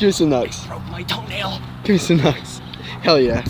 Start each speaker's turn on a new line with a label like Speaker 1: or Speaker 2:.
Speaker 1: Give me some knocks.
Speaker 2: Broke my toenail.
Speaker 1: Give me some knocks. Hell yeah.